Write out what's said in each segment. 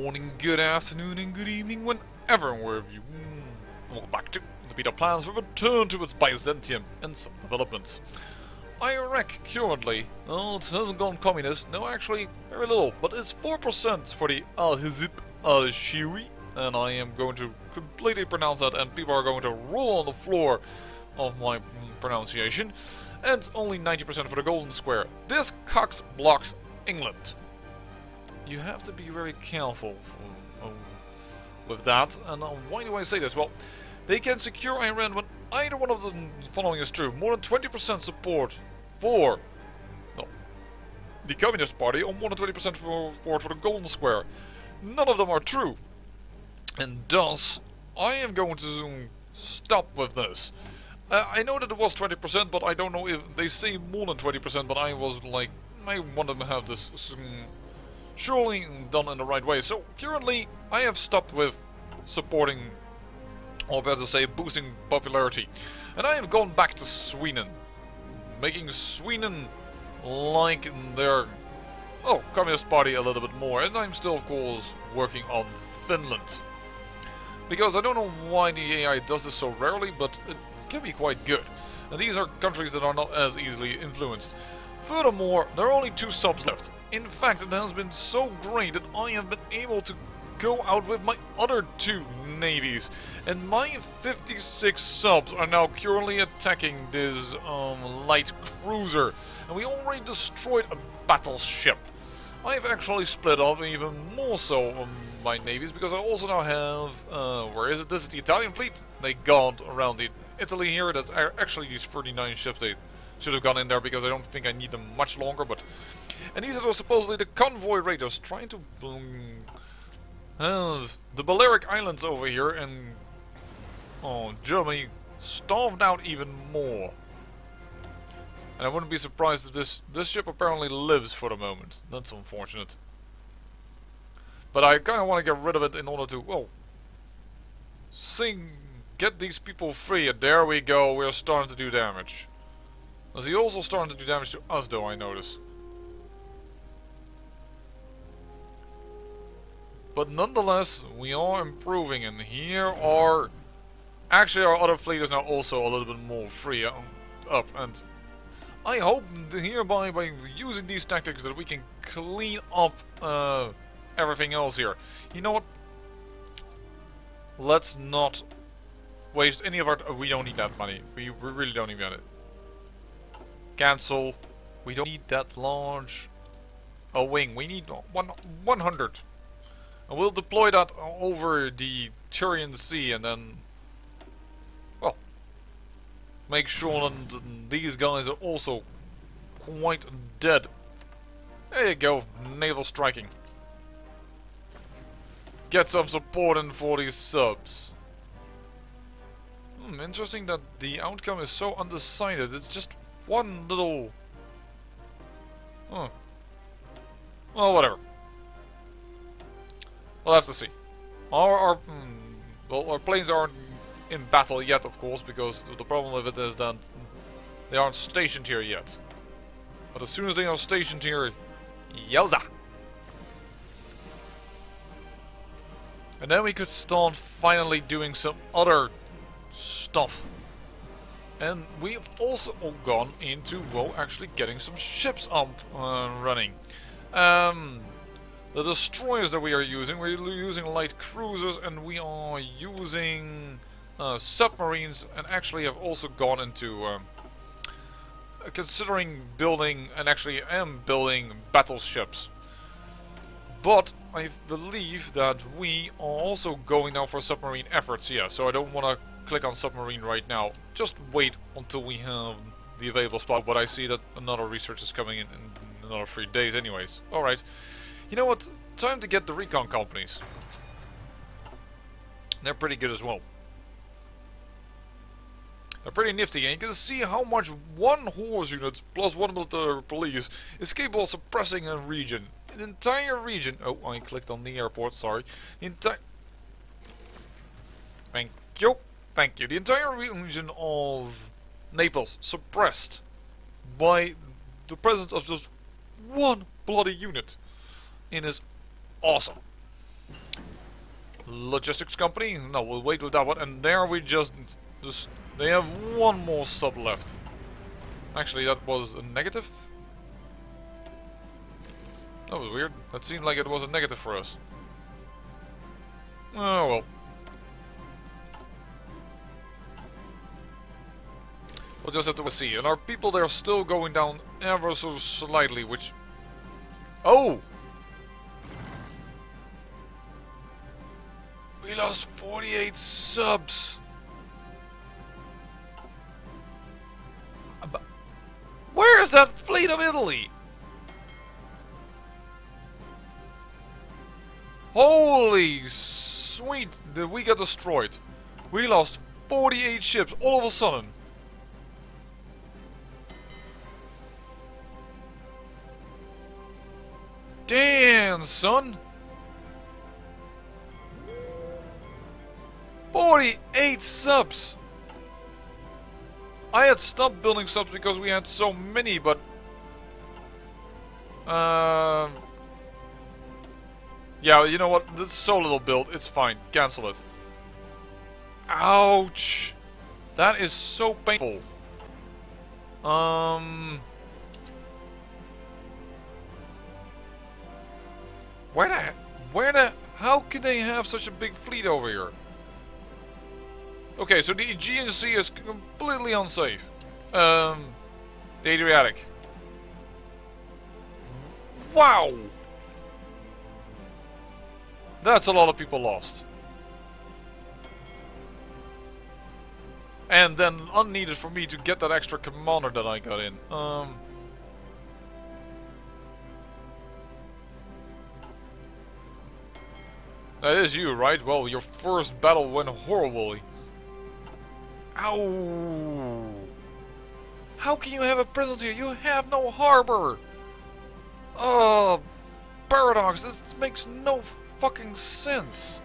morning, good afternoon, and good evening, whenever and wherever you mm, welcome back to the beta plans for return to its Byzantium and some developments. Iraq currently, oh, it hasn't gone communist, no actually, very little, but it's 4% for the Al-Hizb al-Shiwi, and I am going to completely pronounce that and people are going to roll on the floor of my mm, pronunciation, and only 90% for the Golden Square. This Cox blocks England you have to be very careful uh, with that. And why do I say this? Well, they can secure Iran when either one of the following is true. More than 20% support for no, the Communist Party or more than 20% support for the Golden Square. None of them are true. And thus, I am going to stop with this. Uh, I know that it was 20%, but I don't know if they say more than 20%, but I was like, I want them to have this surely done in the right way. So currently I have stopped with supporting, or better say boosting popularity. And I have gone back to Sweden, making Sweden like their oh, Communist Party a little bit more. And I'm still of course working on Finland. Because I don't know why the AI does this so rarely, but it can be quite good. And these are countries that are not as easily influenced. Furthermore, there are only two subs left. In fact, it has been so great that I have been able to go out with my other two navies. And my 56 subs are now currently attacking this um, light cruiser. And we already destroyed a battleship. I've actually split off even more so um, my navies because I also now have, uh, where is it? This is the Italian fleet. They gone around the Italy here. That's actually these 39 ships they should have gone in there because I don't think I need them much longer, but... And these are supposedly the convoy raiders trying to... Uh, the Balearic Islands over here and... Oh, Germany starved out even more. And I wouldn't be surprised if this, this ship apparently lives for the moment. That's unfortunate. But I kind of want to get rid of it in order to, well, sing, get these people free. And there we go, we're starting to do damage. Is he also starting to do damage to us though, I notice. But nonetheless, we are improving and here are... Actually our other fleet is now also a little bit more free up and I hope hereby by using these tactics that we can clean up uh, everything else here. You know what? Let's not waste any of our... we don't need that money. We, we really don't need it. Cancel. We don't need that large a wing. We need one 100. And we'll deploy that over the Tyrrhenian Sea and then... Well... Make sure that these guys are also quite dead. There you go. Naval striking. Get some support in for these subs. Hmm, interesting that the outcome is so undecided. It's just one little... Huh. Well, whatever. We'll have to see. Our, our, hmm, well, our planes aren't in battle yet, of course, because the problem with it is that they aren't stationed here yet. But as soon as they are stationed here, yowza! And then we could start finally doing some other stuff. And we've also all gone into, well, actually getting some ships up uh, running. Um, the destroyers that we are using, we're using light cruisers and we are using uh, submarines and actually have also gone into um, considering building and actually am building battleships. But I believe that we are also going now for submarine efforts, here, so I don't want to click on submarine right now. Just wait until we have the available spot, but I see that another research is coming in in another three days anyways. Alright. You know what? Time to get the recon companies. They're pretty good as well. They're pretty nifty, and you can see how much one horse unit plus one military police is capable of suppressing a region. An entire region. Oh, I clicked on the airport, sorry. The entire... Thank you. Thank you. The entire region of Naples suppressed by the presence of just one bloody unit in is awesome. logistics company. No, we'll wait with that one. And there we just, just they have one more sub left. Actually, that was a negative. That was weird. That seemed like it was a negative for us. Oh well. We'll just have to see. And our people, they're still going down ever so slightly, which... Oh! We lost 48 subs! Where is that fleet of Italy? Holy sweet, did we get destroyed. We lost 48 ships all of a sudden. Damn, son! 48 subs! I had stopped building subs because we had so many, but... Um... yeah, you know what? This so little build. It's fine. Cancel it. Ouch! That is so painful. Um... Where the... Where the... How can they have such a big fleet over here? Okay, so the Aegean Sea is completely unsafe. Um... The Adriatic. Wow! That's a lot of people lost. And then unneeded for me to get that extra commander that I got in. Um... That is you, right? Well, your first battle went horribly. Ow! How can you have a prison here? You have no harbor! Oh, Paradox, this makes no fucking sense.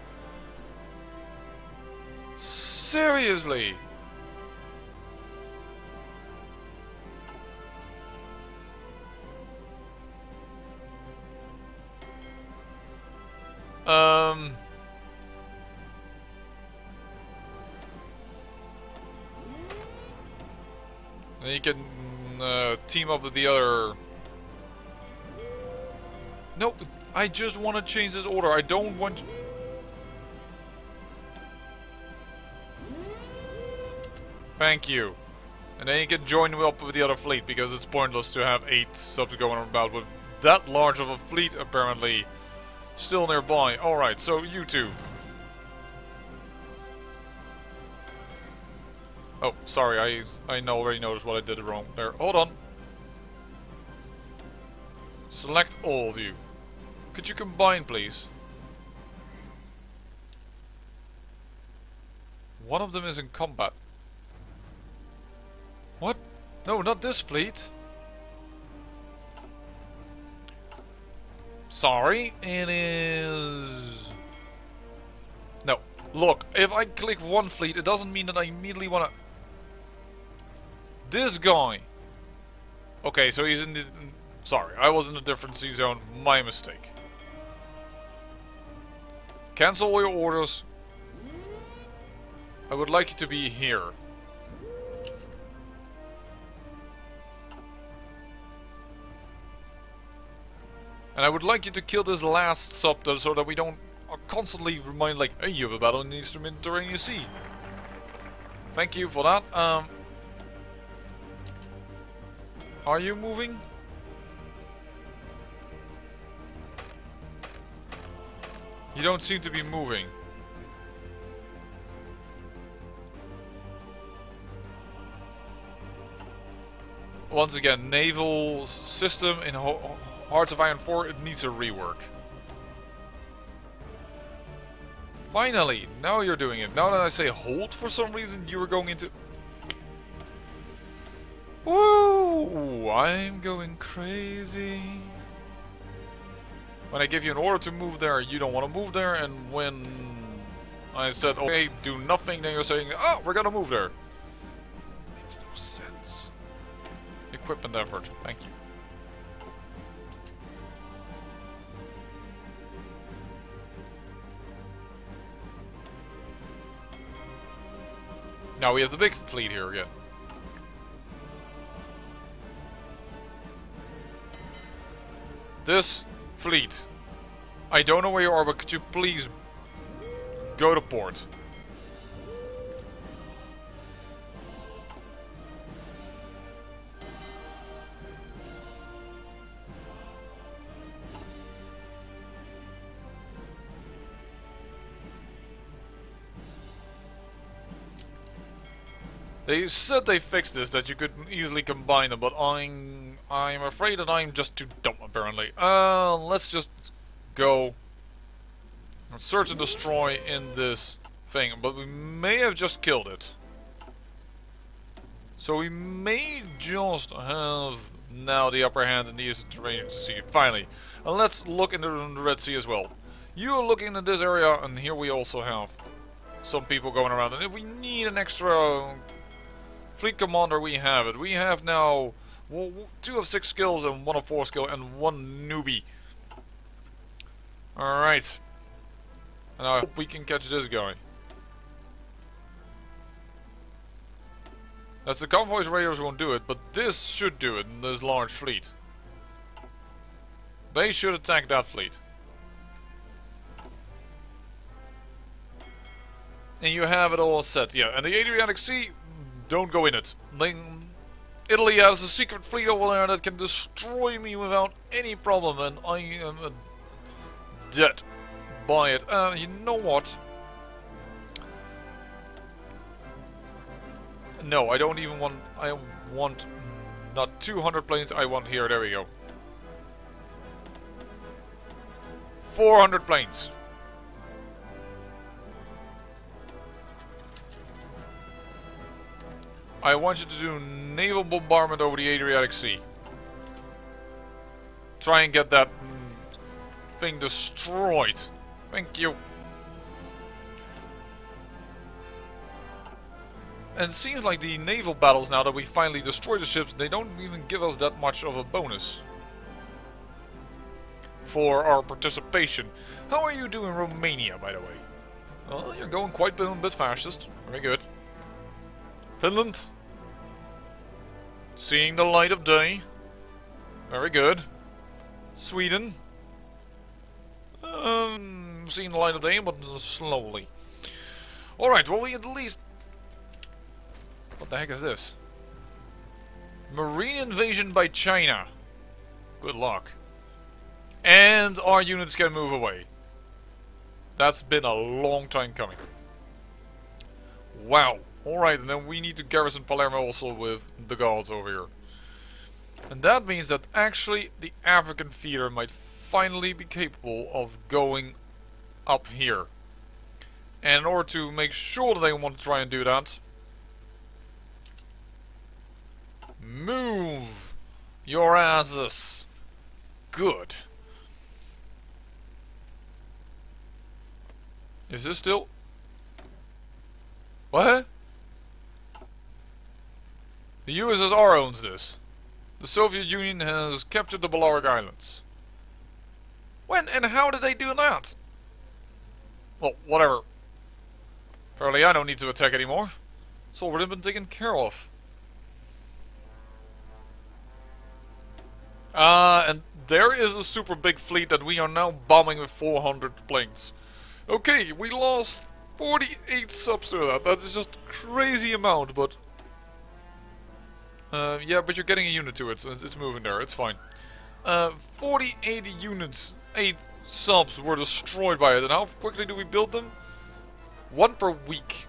Seriously? Then you can uh, team up with the other. Nope, I just want to change this order. I don't want. Thank you. And then you can join up with the other fleet because it's pointless to have eight subs going about with that large of a fleet apparently. Still nearby. Alright, so you two. Oh, sorry, I I already noticed what I did wrong there. Hold on. Select all of you. Could you combine, please? One of them is in combat. What? No, not this fleet. Sorry, it is... No. Look, if I click one fleet, it doesn't mean that I immediately want to... This guy! Okay, so he's in the... Sorry, I was in a different sea zone. My mistake. Cancel all your orders. I would like you to be here. And I would like you to kill this last sub so that we don't constantly remind like, hey, you have a battle in the Eastern Mediterranean Sea. Thank you for that. Um, are you moving? You don't seem to be moving. Once again, naval system in Hearts of Iron 4, it needs a rework. Finally! Now you're doing it. Now that I say hold for some reason, you were going into... Woo! Oh, I'm going crazy. When I give you an order to move there, you don't want to move there, and when I said, oh, okay, do nothing, then you're saying, oh, we're gonna move there. Makes no sense. Equipment effort, thank you. Now we have the big fleet here again. This fleet. I don't know where you are, but could you please go to port? They said they fixed this, that you could easily combine them, but I'm I'm afraid that I'm just too dumb, apparently. Uh, let's just go and search and destroy in this thing, but we may have just killed it. So we may just have now the upper hand in the Eastern Tyrrhenian Sea, finally. And let's look into the Red Sea as well. You are looking in this area, and here we also have some people going around. And if we need an extra Fleet Commander, we have it. We have now well, two of six skills and one of four skill and one newbie. Alright. And I hope we can catch this guy. That's the convoys raiders won't do it, but this should do it in this large fleet. They should attack that fleet. And you have it all set, yeah. And the Adriatic Sea, don't go in it. Italy has a secret fleet over there that can destroy me without any problem, and I am dead by it. Uh, you know what? No, I don't even want... I want not 200 planes, I want here, there we go. 400 planes. I want you to do naval bombardment over the Adriatic Sea. Try and get that mm, thing destroyed. Thank you. And it seems like the naval battles now that we finally destroy the ships, they don't even give us that much of a bonus. For our participation. How are you doing Romania, by the way? Well, you're going quite a bit fastest. Very good. Finland. Seeing the light of day. Very good. Sweden. Um, seeing the light of day, but slowly. Alright, well we at least... What the heck is this? Marine invasion by China. Good luck. And our units can move away. That's been a long time coming. Wow. Alright, and then we need to garrison Palermo also with the guards over here. And that means that actually the African theater might finally be capable of going up here. And in order to make sure that they want to try and do that, move your asses. Good. Is this still... What? The USSR owns this. The Soviet Union has captured the Balearic Islands. When and how did they do that? Well, whatever. Apparently I don't need to attack anymore. It's already been taken care of. Ah, uh, and there is a super big fleet that we are now bombing with 400 planes. Okay, we lost 48 subs to that. That is just crazy amount, but uh, yeah, but you're getting a unit to it, so it's moving there, it's fine. Uh, 40, 80 units, 8 subs were destroyed by it, and how quickly do we build them? One per week.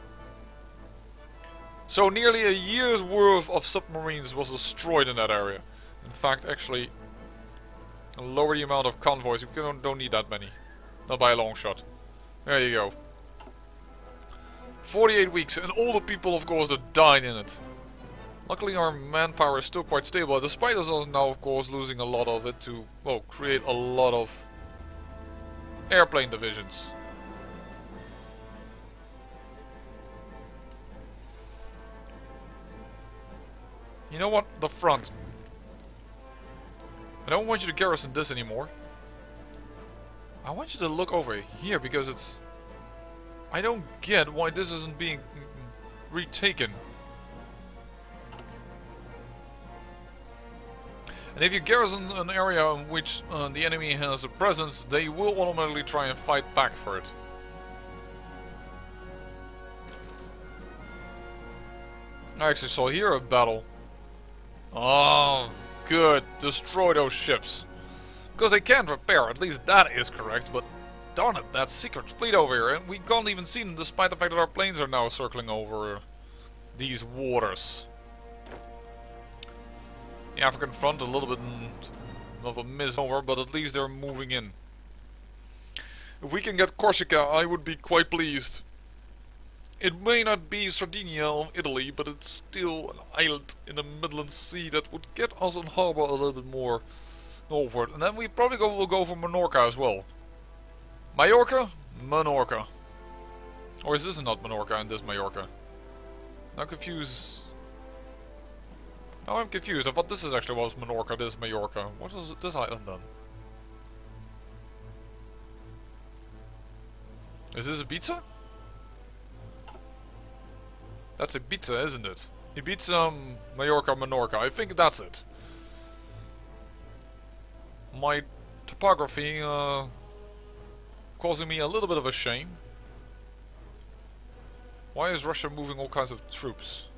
So nearly a year's worth of submarines was destroyed in that area. In fact, actually, lower the amount of convoys, we don't, don't need that many. Not by a long shot. There you go. 48 weeks, and all the people, of course, that died in it. Luckily our manpower is still quite stable, despite us now of course losing a lot of it to, well, create a lot of airplane divisions. You know what? The front. I don't want you to garrison this anymore. I want you to look over here because it's... I don't get why this isn't being retaken. And if you garrison an area in which uh, the enemy has a presence, they will automatically try and fight back for it. I actually saw here a battle. Oh, good. Destroy those ships. Because they can't repair, at least that is correct, but darn it, that secret fleet over here, and we can't even see them despite the fact that our planes are now circling over these waters. The African front a little bit of a misnomer, but at least they're moving in. If we can get Corsica, I would be quite pleased. It may not be Sardinia of Italy, but it's still an island in the Midland Sea that would get us in harbour a little bit more northward. And then we probably go, will go for Menorca as well. Majorca? Menorca. Or is this not Menorca and this Majorca? Now confused. Now I'm confused. I thought this is actually was Menorca, this is Majorca. What is this island then? Is this Ibiza? That's a Ibiza, isn't it? Ibiza, um, Majorca, Menorca. I think that's it. My topography uh, causing me a little bit of a shame. Why is Russia moving all kinds of troops?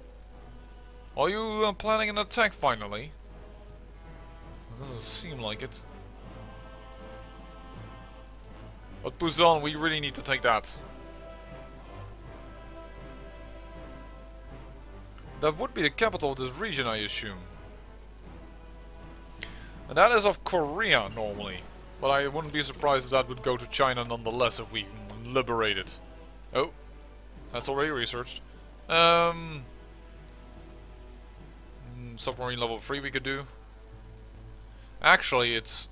Are you uh, planning an attack finally? It doesn't seem like it. But Busan, we really need to take that. That would be the capital of this region, I assume. And that is of Korea, normally. But I wouldn't be surprised if that would go to China nonetheless if we liberate it. Oh, that's already researched. Um, submarine level 3 we could do. Actually, it's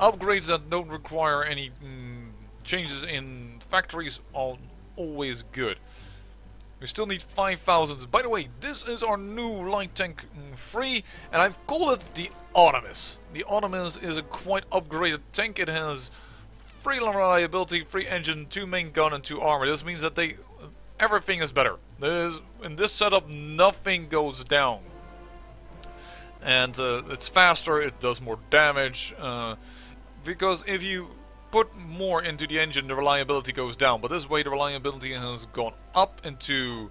upgrades that don't require any mm, changes in factories are always good. We still need 5,000. By the way, this is our new light tank 3, and I've called it the Artemis. The Artemis is a quite upgraded tank. It has free reliability, free engine, two main gun, and two armor. This means that they everything is better. There's, in this setup, nothing goes down. And uh, it's faster, it does more damage. Uh, because if you put more into the engine, the reliability goes down. But this way, the reliability has gone up into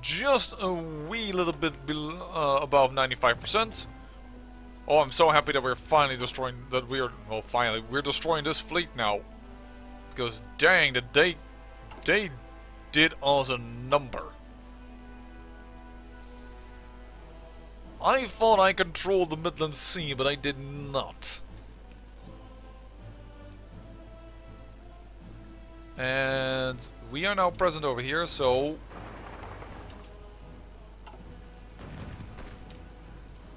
just a wee little bit uh, above 95%. Oh, I'm so happy that we're finally destroying, that we're, well finally, we're destroying this fleet now. Because dang, that they, they did us a number. I thought I controlled the Midland Sea, but I did not. And we are now present over here, so...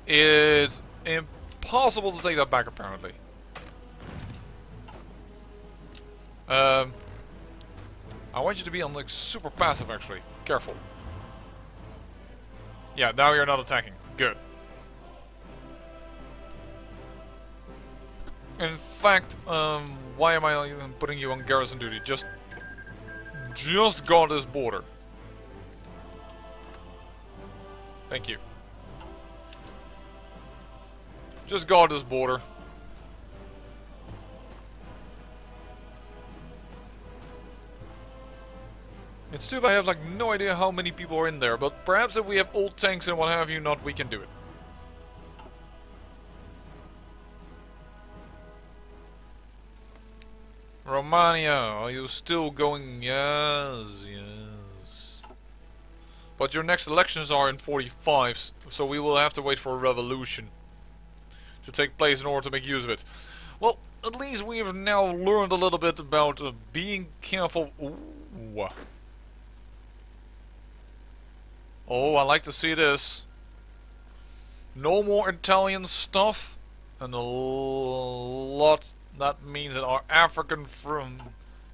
It's impossible to take that back, apparently. Um, I want you to be on like super passive, actually. Careful. Yeah, now you're not attacking. Good. In fact, um, why am I even putting you on garrison duty? Just, just guard this border. Thank you. Just guard this border. It's too bad I have like no idea how many people are in there, but perhaps if we have old tanks and what have you not, we can do it. Romania, are you still going? Yes, yes. But your next elections are in 45, so we will have to wait for a revolution to take place in order to make use of it. Well, at least we have now learned a little bit about uh, being careful. Ooh. Oh, I like to see this. No more Italian stuff, and a lot that means that our African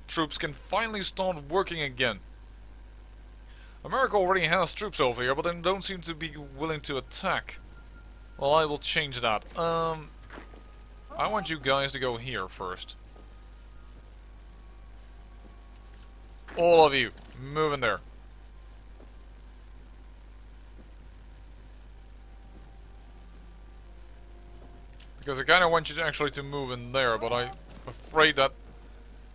troops can finally start working again. America already has troops over here, but they don't seem to be willing to attack. Well, I will change that. Um, I want you guys to go here first. All of you. Move in there. Because I kind of want you to actually to move in there, but I'm afraid that...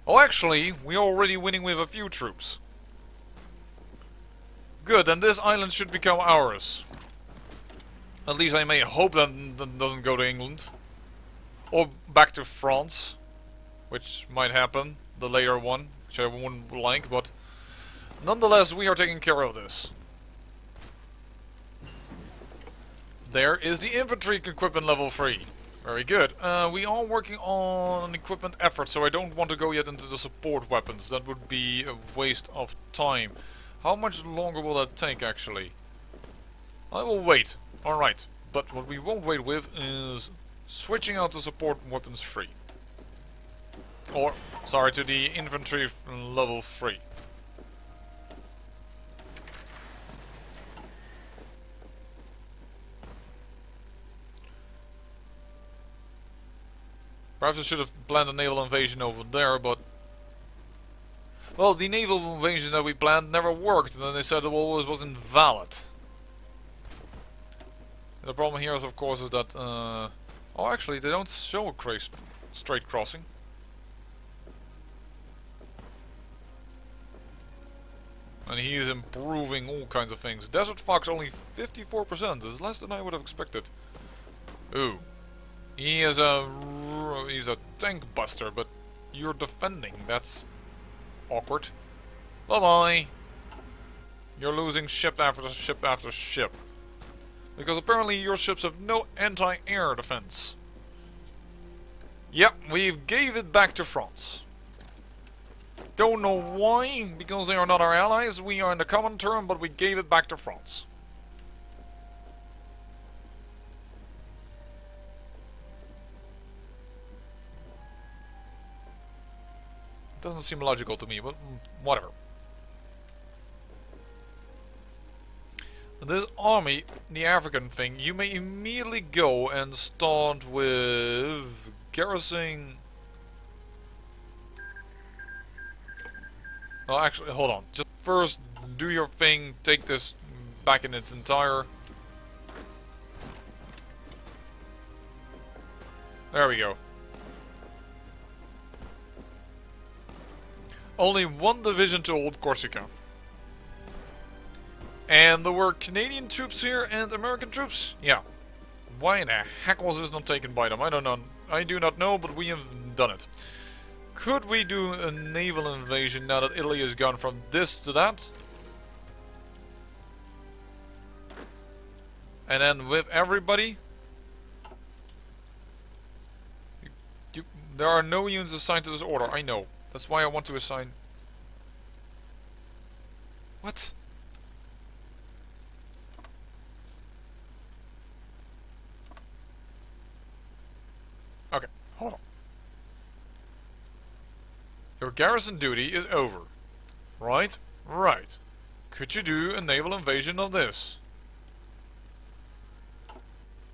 Oh, actually, we're already winning with a few troops. Good, then this island should become ours. At least I may hope that, that doesn't go to England. Or back to France. Which might happen. The later one. Which I wouldn't like, but... Nonetheless, we are taking care of this. There is the infantry equipment level 3. Very good. Uh, we are working on equipment effort, so I don't want to go yet into the support weapons. That would be a waste of time. How much longer will that take, actually? I will wait. Alright. But what we won't wait with is switching out the support weapons free. Or, sorry, to the infantry level 3. Perhaps I should have planned a naval invasion over there, but... Well, the naval invasion that we planned never worked, and then they said it always was invalid. The problem here is, of course, is that... Uh, oh, actually, they don't show a strait crossing. And he is improving all kinds of things. Desert Fox only 54%. This is less than I would have expected. Ooh. He is a he's a tank buster, but you're defending. That's awkward. Bye bye. You're losing ship after ship after ship. Because apparently your ships have no anti-air defense. Yep, we've gave it back to France. Don't know why, because they are not our allies, we are in the Comintern, but we gave it back to France. Doesn't seem logical to me, but mm, whatever. This army, the African thing, you may immediately go and start with garrisoning... Well, oh, actually, hold on. Just first do your thing, take this back in its entire... There we go. Only one division to hold Corsica. And there were Canadian troops here and American troops. Yeah. Why in the heck was this not taken by them? I don't know. I do not know, but we have done it. Could we do a naval invasion now that Italy has gone from this to that? And then with everybody? You, you, there are no units assigned to this order, I know. That's why I want to assign... What? Okay, hold on. Your garrison duty is over. Right? Right. Could you do a naval invasion of this?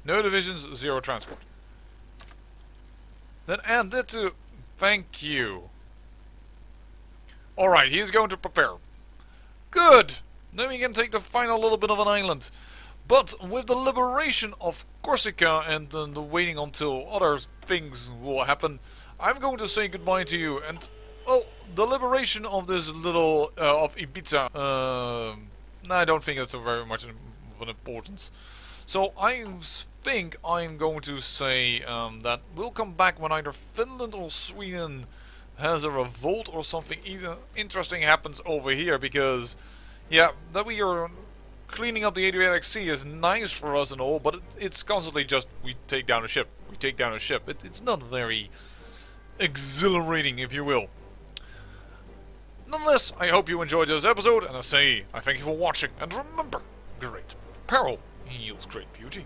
No divisions, zero transport. Then add that to... Thank you. Alright, he's going to prepare. Good! Then we can take the final little bit of an island. But with the liberation of Corsica and uh, the waiting until other things will happen, I'm going to say goodbye to you. And, oh, the liberation of this little, uh, of Ibiza, uh, I don't think that's very much of an importance. So I think I'm going to say um, that we'll come back when either Finland or Sweden has a revolt or something even interesting happens over here because yeah that we are cleaning up the Adriatic Sea is nice for us and all but it, it's constantly just we take down a ship we take down a ship. It, it's not very exhilarating if you will. Nonetheless I hope you enjoyed this episode and I say I thank you for watching and remember great peril yields great beauty